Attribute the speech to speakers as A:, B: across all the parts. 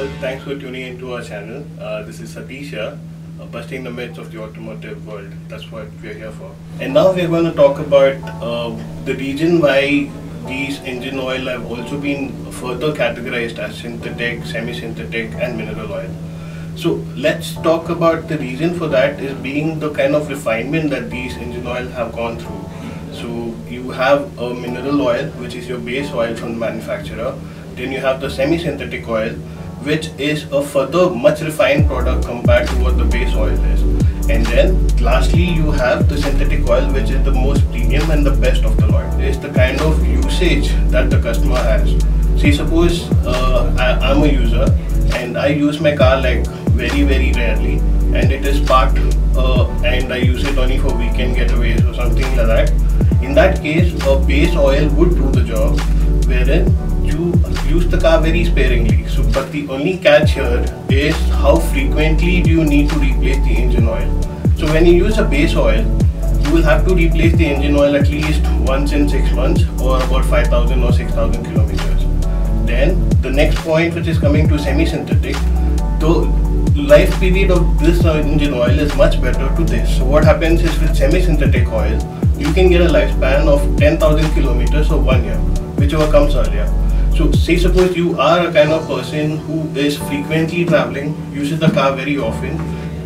A: all, thanks for tuning into our channel. Uh, this is Satisha, uh, busting the myths of the automotive world. That's what we're here for. And now we're going to talk about uh, the reason why these engine oil have also been further categorized as synthetic, semi-synthetic and mineral oil. So let's talk about the reason for that is being the kind of refinement that these engine oil have gone through. So you have a mineral oil, which is your base oil from the manufacturer. Then you have the semi-synthetic oil, which is a further much refined product compared to what the base oil is. And then lastly, you have the synthetic oil, which is the most premium and the best of the lot. It's the kind of usage that the customer has. See, suppose uh, I, I'm a user and I use my car like very very rarely and it is parked uh, and I use it only for weekend getaways or something like that. In that case, a base oil would do the job wherein you car very sparingly. So, but the only catch here is how frequently do you need to replace the engine oil. So when you use a base oil, you will have to replace the engine oil at least once in six months or about 5,000 or 6,000 kilometers. Then the next point which is coming to semi-synthetic, the life period of this engine oil is much better to this. So what happens is with semi-synthetic oil, you can get a lifespan of 10,000 kilometers or one year, whichever comes earlier. So say suppose you are a kind of person who is frequently traveling, uses the car very often,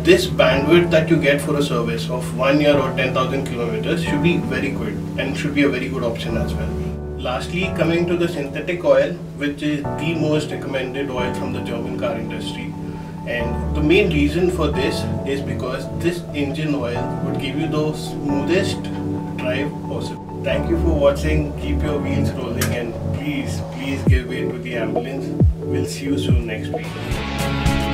A: this bandwidth that you get for a service of one year or 10,000 kilometers should be very good and should be a very good option as well. Lastly, coming to the synthetic oil, which is the most recommended oil from the German car industry. And the main reason for this is because this engine oil would give you the smoothest drive. Thank you for watching. Keep your wheels rolling and please, please give way to the ambulance. We'll see you soon next week.